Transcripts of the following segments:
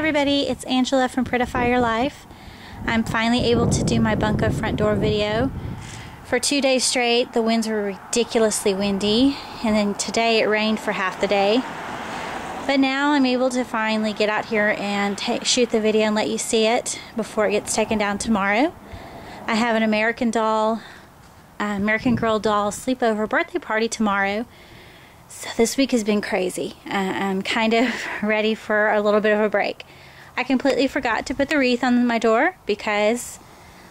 everybody, it's Angela from Prettify Your Life. I'm finally able to do my Bunco front door video. For two days straight, the winds were ridiculously windy, and then today it rained for half the day. But now I'm able to finally get out here and shoot the video and let you see it before it gets taken down tomorrow. I have an American doll, uh, American Girl doll sleepover birthday party tomorrow. So this week has been crazy. Uh, I'm kind of ready for a little bit of a break. I completely forgot to put the wreath on my door because,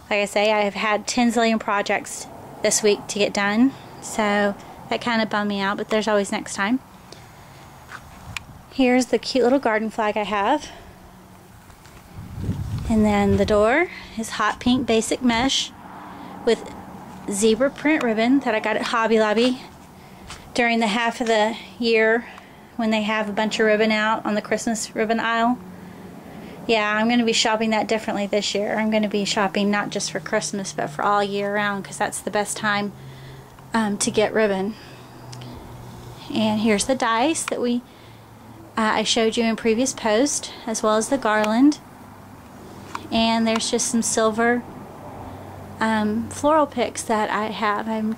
like I say, I have had 10 zillion projects this week to get done. So that kind of bummed me out, but there's always next time. Here's the cute little garden flag I have. And then the door is hot pink basic mesh with zebra print ribbon that I got at Hobby Lobby during the half of the year when they have a bunch of ribbon out on the Christmas ribbon aisle. Yeah, I'm going to be shopping that differently this year. I'm going to be shopping not just for Christmas but for all year round because that's the best time um, to get ribbon. And here's the dice that we uh, I showed you in previous post as well as the garland. And there's just some silver um, floral picks that I have. I'm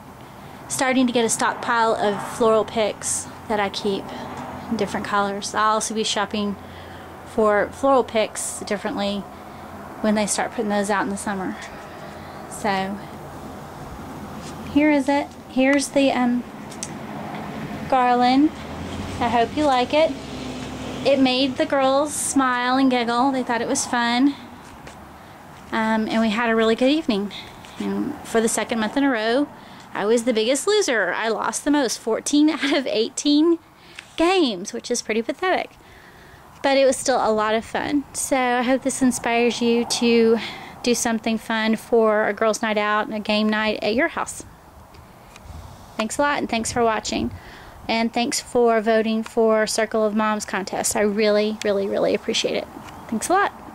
starting to get a stockpile of floral picks that I keep in different colors. I'll also be shopping for floral picks differently when they start putting those out in the summer. So here is it. Here's the um, garland. I hope you like it. It made the girls smile and giggle. They thought it was fun. Um, and we had a really good evening. And for the second month in a row, I was the biggest loser. I lost the most, 14 out of 18 games, which is pretty pathetic. But it was still a lot of fun. So I hope this inspires you to do something fun for a girls' night out and a game night at your house. Thanks a lot, and thanks for watching. And thanks for voting for Circle of Moms contest. I really, really, really appreciate it. Thanks a lot.